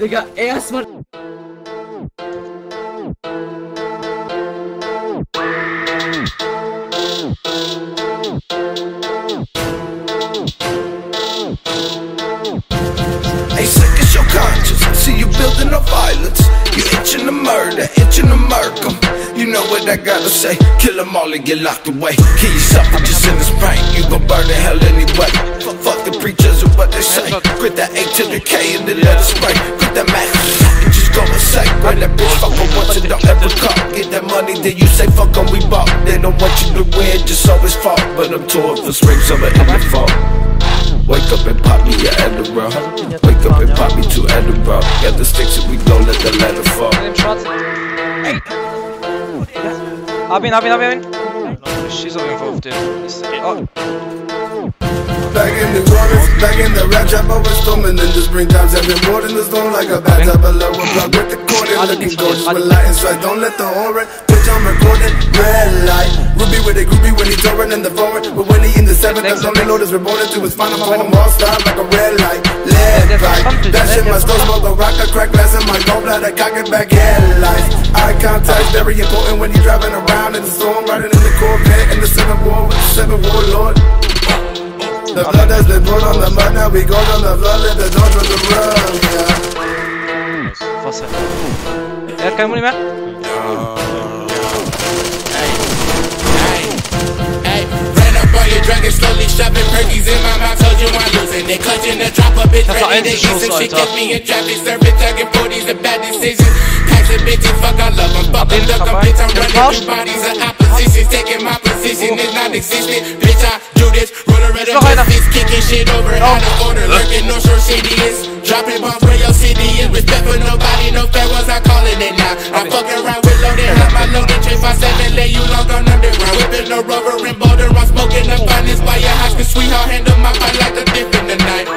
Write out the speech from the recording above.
Digga, erstmal. Ain't sick as your conscience. See you building up violence. You itching to murder, itching to murk 'em. You know what I gotta say. Kill 'em all and get locked away. Kill yourself just in this brain. You gon' burn in hell anyway. Say. Quit that A to the K and then let it spray. Quit that math and just go insane. When that bitch fuck fuck 'em once and don't ever come. Get that money, then you say fuck 'em, we bought. They don't want you to win, just always fall. But I'm torn for spring, summer, and the fall. Wake up and pop me a Adderall. Wake up and pop me two Adderall. Got the sticks and we gon' let the ladder fall. Benim schwarz. Hab ihn, hab ihn, hab ihn. Ich schieß auf jeden Fall auf Oh, Back in the waters, back in the rap trap, over storming in the springtimes. Every morning the storm like a bathtub below a plug with the cord and looking gorgeous with light and strike. Don't let the horn bitch, I'm recording. Red light, Ruby with a groupie when he's touring in the forward. But when he in the seventh, the lonely Lord is reborn into his final form. All star like a red light, lead pipe. That shit must go smoke a rock, a crack glass in my gallbladder, cock it back headlights. Eye contact very important when you're driving around in the storm, riding in the Corvette in the seventh war with the seventh warlord. The blood has been poured on the mud, now we go on the flood, let the dogs on the run, yeah. Wasser. Er hat keine Muni mehr. Ay, ran up on your drug and slowly shoving perkies in my mouth. Told you I'm losing it. Clutching the drop a bitch, ready to einzig eat some Schuss, shit. Alter. Kept me in traffic, serving thugging 40s and bad decisions. Packs of bitches, fuck, I love them. Fuck them, den duck 'em, vorbei. bitch. I'm running through bodies of oppositions. Taking my position is non existent shit over out of order, lurking North Shore city is dropping bombs where your city is. Respect for nobody, no fair was I calling it now. I'm fucking around with loaded, have my loaded trip by seven, lay you long on underground. Whipping the rubber and boulder, I'm smoking the finest by your house, sweetheart handle my fight like a dip in the night.